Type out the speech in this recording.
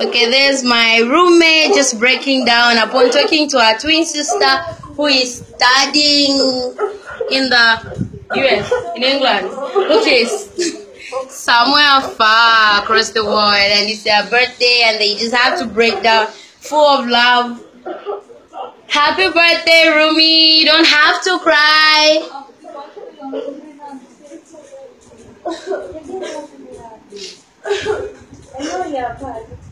Okay, there's my roommate just breaking down upon talking to her twin sister who is studying in the US, in England. Okay, somewhere far across the world, and it's their birthday, and they just have to break down full of love. Happy birthday, Rumi! You don't have to cry. I know you're